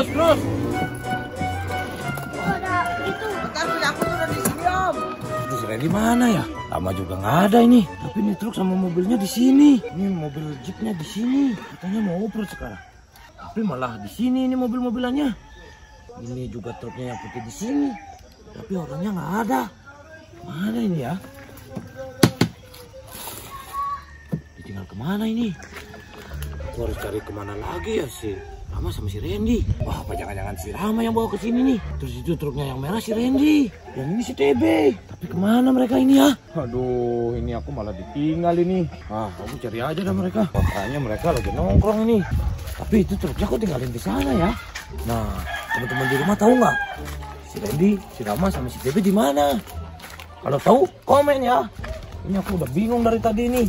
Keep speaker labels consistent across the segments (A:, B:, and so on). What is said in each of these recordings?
A: terus, terus.
B: Oh, ada itu.
C: Bentar, aku di sini om.
A: Randy mana ya? Lama juga nggak ada ini. Tapi ini truk sama mobilnya di sini. Ini mobil jeepnya di sini. Katanya mau off sekarang. Tapi malah di sini ini mobil-mobilannya. Ini juga truknya yang putih di sini. Tapi orangnya nggak ada. Mana ini ya? Ditinggal ke mana ini? Aku harus cari ke mana lagi ya sih? Rama sama si Randy. Wah, apa jangan-jangan si Rama yang bawa ke sini nih? Terus itu truknya yang merah si Randy. Yang ini si TB. Tapi ke mana mereka ini ya? Aduh, ini aku malah ditinggal ini. Ah, kamu cari aja dah mereka. Makanya mereka lagi nongkrong ini. Tapi itu truknya aku tinggalin di sana ya. Nah, teman-teman di rumah tahu nggak? Si Randy, si Rama sama si TB di mana? Kalau tahu, komen ya. Ini aku udah bingung dari tadi nih.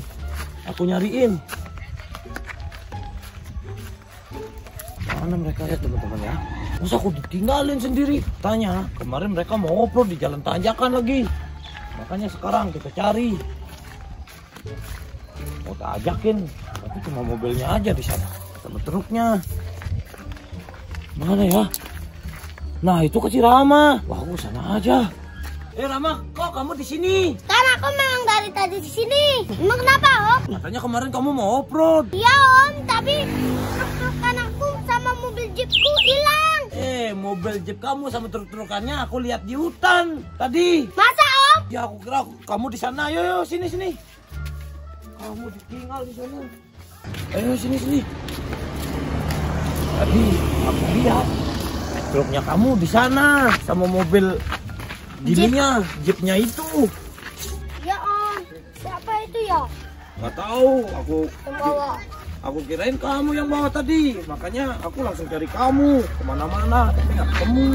A: Aku nyariin. Mana mereka ya teman-teman ya? Masa aku ditinggalin sendiri? Tanya, kemarin mereka mau off di jalan tanjakan lagi. Makanya sekarang kita cari. Mau tak ajakin, tapi cuma mobilnya aja di sana. Sama truknya. Mana ya? Nah itu ke si Rama. Wah aku sana aja. Eh Rama, kok kamu di sini?
B: Kan aku memang dari tadi di sini. Emang kenapa om?
A: Katanya kemarin kamu mau off-road.
B: Iya om, tapi mobil
A: jeep kamu sama truk-trukannya aku lihat di hutan tadi.
B: Masa om?
A: Ya aku kira kamu di sana. Yo yo sini sini. Kamu ditinggal di sana. Ayo sini sini. Tadi aku lihat truknya kamu di sana sama mobil gininya, jeepnya itu.
B: Ya om. Siapa itu ya?
A: Gak tahu, aku
B: Yang bawa.
A: Aku kirain kamu yang bawa tadi. Makanya aku langsung cari kamu ke mana-mana tapi nggak ketemu.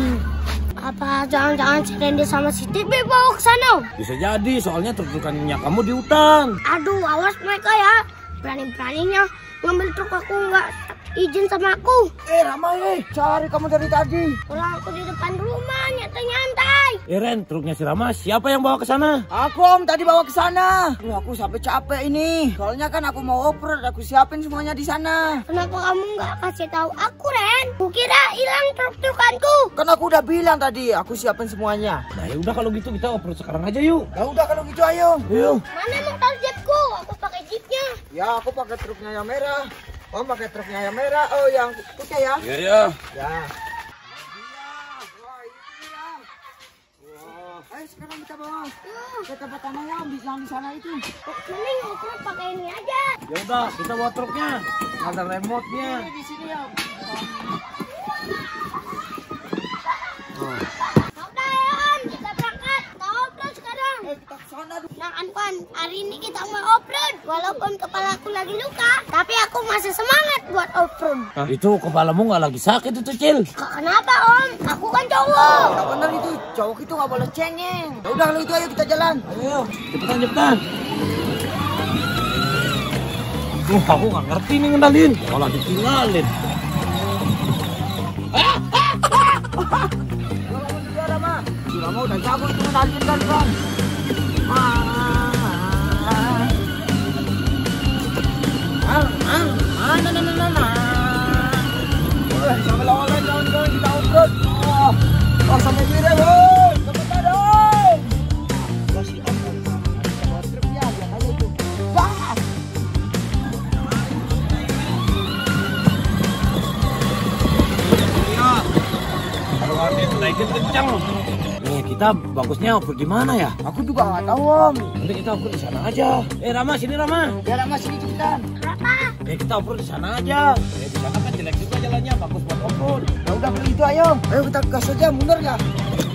B: Apa jangan-jangan si Randy sama si TB bawa ke sana?
A: Bisa jadi soalnya truk-trukannya kamu di hutan.
B: Aduh, awas mereka ya. Berani-beraninya ngambil truk aku nggak izin sama aku.
C: Eh Rama eh, cari kamu dari tadi.
B: Orang aku di depan rumah nyantai-nyantai.
A: Iren, truknya si Rama siapa yang bawa ke sana?
C: Aku om tadi bawa ke sana. Aduh, aku sampai capek ini. Soalnya kan aku mau oper, aku siapin semuanya di sana.
B: Kenapa kamu nggak kasih tahu aku, Ren? Kukira hilang truk-trukanku.
C: Kan aku udah bilang tadi, aku siapin semuanya.
A: Nah ya udah kalau gitu kita oper sekarang aja yuk.
C: Ya udah kalau gitu ayo.
A: Yuk.
B: Mana motor jeepku? Aku pakai jeepnya.
C: Ya aku pakai truknya yang merah. Om pakai truknya yang merah. Oh yang putih ya.
A: Iya ya.
C: Ya. Ayo sekarang kita bawa ke tempat tanah yang di, yang di sana itu.
B: Mending aku pakai ini aja.
A: Ya udah kita bawa truknya. Ada remote-nya.
C: Di sini ya.
B: Udah ya, Om. Kita berangkat. Kita off-road sekarang.
C: Eh kita ke sana dulu.
B: Nah, Anpan, hari ini kita mau off-road. Walaupun kepala aku lagi luka, tapi aku masih semangat buat off-road.
A: Itu kepalamu nggak lagi sakit itu Cil.
B: Kok kenapa, Om? Aku kan cowok.
C: Gak bener itu, cowok itu gak boleh cengeng. Ya udah kalau itu ayo kita jalan.
A: Ayo cepetan cepetan. Duh, aku nggak ngerti nih ngendalin. Malah ditinggalin.
C: Iya Rama. Si Rama udah jago itu ngendaliin kan bang. Ah.
A: Ah, ah, ah, nah, nah, nah, nah,
C: sampai lawan kawan-kawan kita oh sampai kiri. Cepetan dong. Itu.
A: Naikin kencang. Nih kita bagusnya ukur di mana ya?
C: Aku juga nggak tahu om.
A: Nanti kita ukur di sana aja. Eh Rama sini Rama.
C: Ya Rama sini cepetan.
B: Berapa?
A: Eh kita ukur di sana aja. Eh di sana kan jelek juga jalannya, bagus buat ukur.
C: Ya udah kalau itu ayo. Ayo kita gas aja mundur ya. Ya, ya,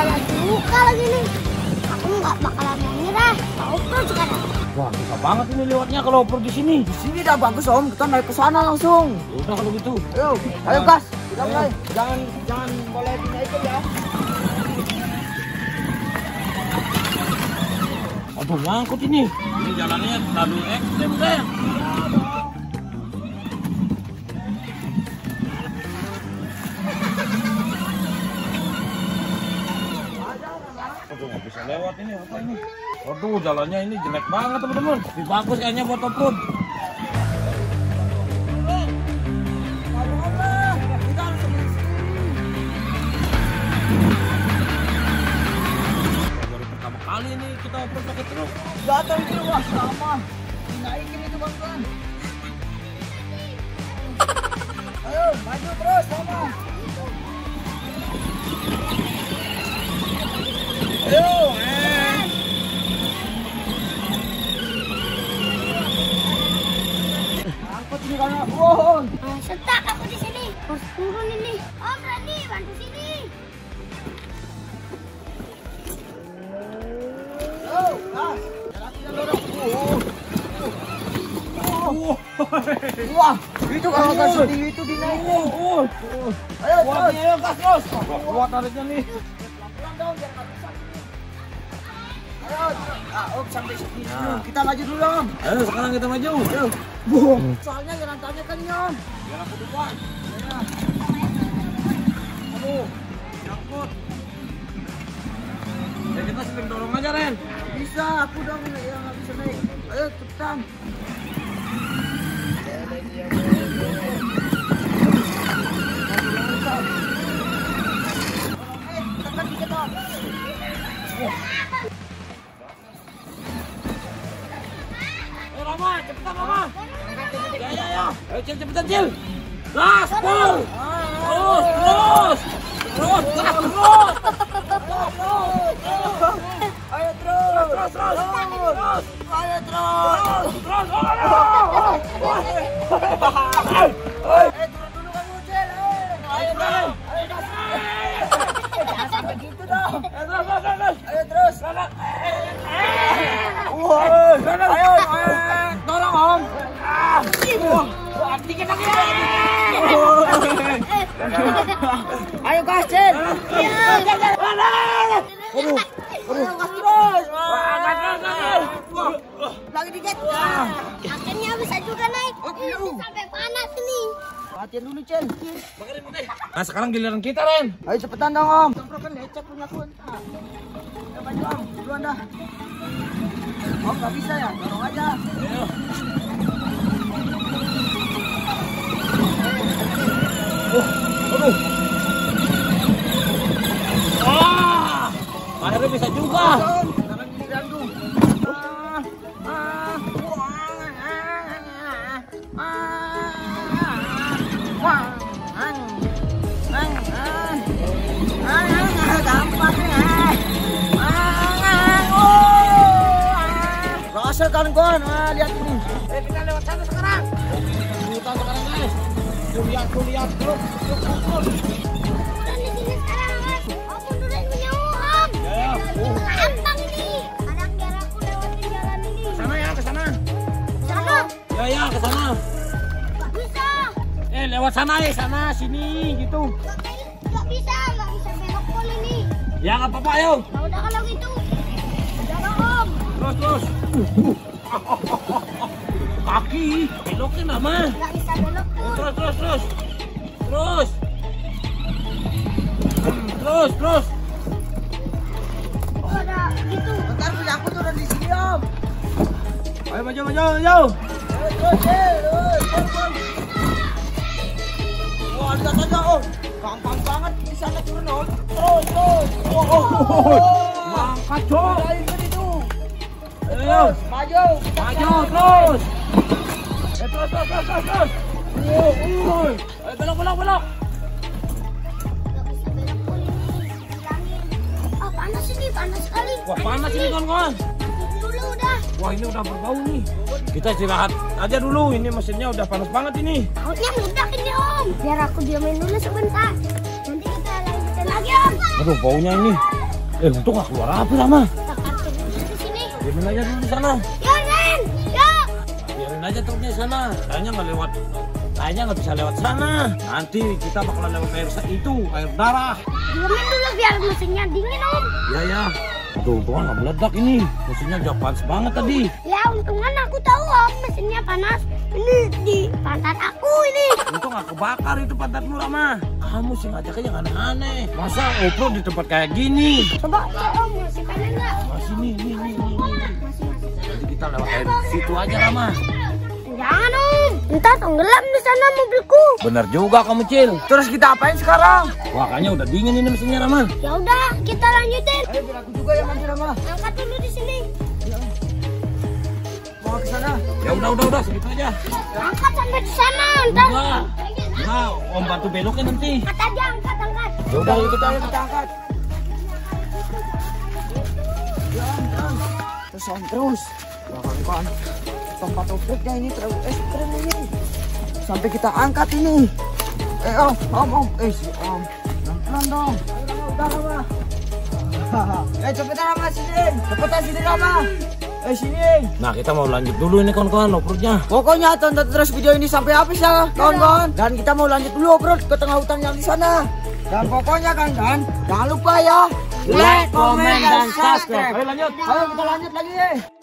B: bakalan luka lagi nih. Aku nggak bakalan menyerah. Tahu kan sekarang.
A: Wah, susah banget ini lewatnya kalau pergi di sini.
C: Di sini dah bagus om, kita naik ke sana langsung.
A: Ya udah kalau gitu.
C: Ayo, ayo gas. Kita mulai. Jangan jangan boleh dinaikin ya.
A: Aduh, ngangkut ini. Ini jalannya terlalu ekstrem, ya lewat ini apa ini? Aduh, jalannya ini jelek banget teman-teman. Lebih bagus kayaknya buat
C: harus
A: Baru pertama kali nih kita off-road pakai truk.
C: Jatuh itu wah sama. Naikin itu bang. Ayo maju terus sama. Wow.
B: Ah, setak aku di sini. Harus turun ini. Om Randy, bantu sini.
C: Oh, gas. Oh. Wah, itu kalau gas setinggi itu dinaikin.
A: Oh,
C: Ayo terus.
A: ayo gas terus. Kuat tariknya nih.
C: Pelan dong biar nggak bisa. Ayo, ah, Om sampai sini dulu.
A: Nah.
C: Kita maju dulu Om.
A: Ayo sekarang kita maju.
C: Ayo. Boom. Soalnya jalan tanya kan Om.
A: Biar aku depan.
C: Ya. Aduh,
A: Nyangkut. Ya kita sering dorong aja, Ren.
C: bisa. Aku dong yang nggak bisa naik. Ayo cepetan. Eh,
A: Terus.
C: Ayo terus.
A: Terus,
C: turun
A: Ayo,
C: Cel.
B: Aduh,
C: Aduh, gas terus.
A: Wah, gas, gas, gas.
C: Dikit.
B: Akhirnya bisa juga naik.
C: Oke.
B: Sampai panas ini.
C: Latihan dulu, Cel.
A: Nah, sekarang giliran kita, Ren.
C: Ayo cepetan dong, Om. Semprokan lecek punya kun. Ah. Maju, Om. Duluan dah. Om, nggak bisa ya? Dorong aja. Ah. Rasa kan kawan, ah, lihat ini.
A: Eh, kita lewat sana sekarang. Kita sekarang, guys. Tuh lihat, tuh lihat. Ya, ya. Ke sana.
B: Bisa.
A: Eh, lewat sana ya, sana, sini, gitu.
B: Gak bisa. Gak bisa belok pol ini.
A: Ya, nggak apa-apa, ayo.
B: Ya udah kalau gitu.
A: Terus, terus. Kaki, belokin
B: bisa belok pol.
A: Terus, terus, terus. Terus. Terus, terus.
B: Oh, ada gitu.
C: Bentar punya aku udah di sini om.
A: Ayo maju, maju, maju.
C: Terus terus terus terus. Wah lihat aja om. Gampang banget di sana turun om. Terus terus. Oh, oh, oh.
A: Mangkat, Cok.
C: Terus maju.
A: Maju, terus. Eh, terus, terus, terus, terus, terus. Uh, uh. Ayo, belok, belok, belok.
B: Oh panas ini. Panas sekali.
A: Wah, panas ini, kawan-kawan.
B: Dulu udah.
A: Wah, ini udah berbau nih. Kita istirahat aja dulu. Ini mesinnya udah panas banget ini.
B: Takutnya meledak ini Om. Biar aku diamin dulu sebentar. Nanti kita lanjutin lagi Om.
A: Aduh, baunya ini. Eh, untung gak keluar api lama. Diamin aja dulu di sana.
B: Ya Ren.
A: aja truknya di sana. Kayaknya nggak lewat. Kayaknya nggak bisa lewat sana. Nanti kita bakalan lewat air itu, air darah.
B: Diemin dulu biar mesinnya dingin om.
A: Ya ya. Aduh, untungan nggak meledak ini. Mesinnya udah panas banget tadi.
B: Ya untungan aku tahu om mesinnya panas. Ini di pantat aku ini.
A: Untung nggak kebakar itu pantat lu Rama. Kamu sih ngajak aja aneh-aneh. Masa off di tempat kayak gini?
B: Coba cek om masih panas nggak?
A: Masih nih, nih, nih, nih. Kita lewat air situ aja Rama.
B: Jangan om. Entar tenggelam di sana mobilku.
A: Bener juga kamu Cil.
C: Terus kita apain sekarang?
A: Wah kayaknya udah dingin ini mesinnya Rama.
B: Ya udah kita lanjutin.
C: Ayo biar aku juga yang mandi Rama.
B: Angkat dulu di sini.
C: Mau ke sana.
A: Ya udah udah udah segitu aja.
B: Angkat sampai di sana. Entar.
A: Enggak. Enggak, om bantu beloknya nanti.
B: Angkat aja angkat angkat.
A: Ya udah kita.
C: Ayo kita angkat. Ya, terus om terus. Kawan-kawan, tempat off-roadnya ini terlalu ekstrim ini. Sampai kita angkat ini. Eh om, om, om, eh si om, pelan-pelan dong. Udah. Eh cepetan sini, cepetan sini Rama. Eh sini.
A: Nah kita mau lanjut dulu ini kawan-kawan off-roadnya.
C: Pokoknya tonton terus video ini sampai habis ya kawan-kawan. Dan kita mau lanjut dulu off-road ke tengah hutan yang di sana. Dan pokoknya kan kan, jangan lupa ya.
A: Like, comment, dan subscribe. Ayo lanjut.
C: Ayo kita lanjut lagi.